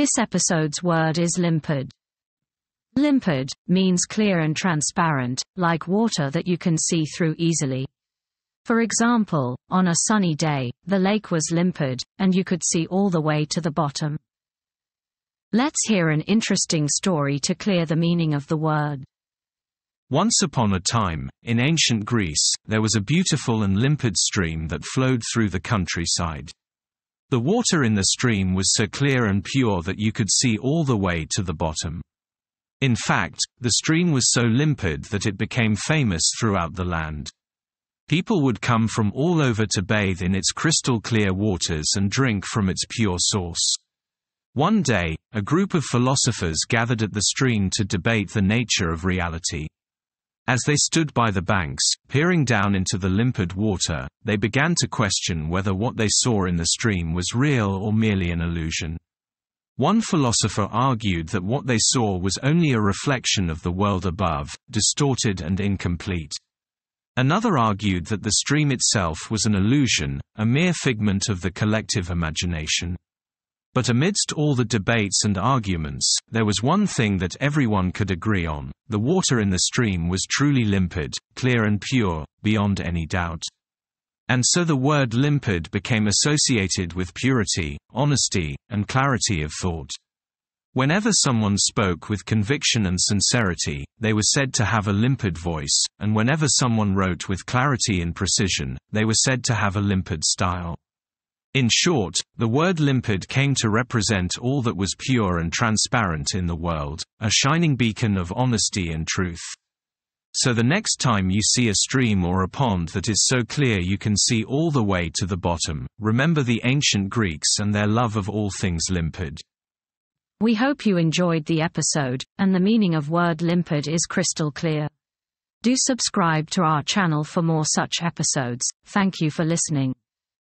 This episode's word is limpid. Limpid means clear and transparent, like water that you can see through easily. For example, on a sunny day, the lake was limpid, and you could see all the way to the bottom. Let's hear an interesting story to clear the meaning of the word. Once upon a time, in ancient Greece, there was a beautiful and limpid stream that flowed through the countryside. The water in the stream was so clear and pure that you could see all the way to the bottom. In fact, the stream was so limpid that it became famous throughout the land. People would come from all over to bathe in its crystal clear waters and drink from its pure source. One day, a group of philosophers gathered at the stream to debate the nature of reality. As they stood by the banks, peering down into the limpid water, they began to question whether what they saw in the stream was real or merely an illusion. One philosopher argued that what they saw was only a reflection of the world above, distorted and incomplete. Another argued that the stream itself was an illusion, a mere figment of the collective imagination. But amidst all the debates and arguments, there was one thing that everyone could agree on, the water in the stream was truly limpid, clear and pure, beyond any doubt. And so the word limpid became associated with purity, honesty, and clarity of thought. Whenever someone spoke with conviction and sincerity, they were said to have a limpid voice, and whenever someone wrote with clarity and precision, they were said to have a limpid style. In short, the word limpid came to represent all that was pure and transparent in the world, a shining beacon of honesty and truth. So the next time you see a stream or a pond that is so clear you can see all the way to the bottom, remember the ancient Greeks and their love of all things limpid. We hope you enjoyed the episode, and the meaning of word limpid is crystal clear. Do subscribe to our channel for more such episodes. Thank you for listening.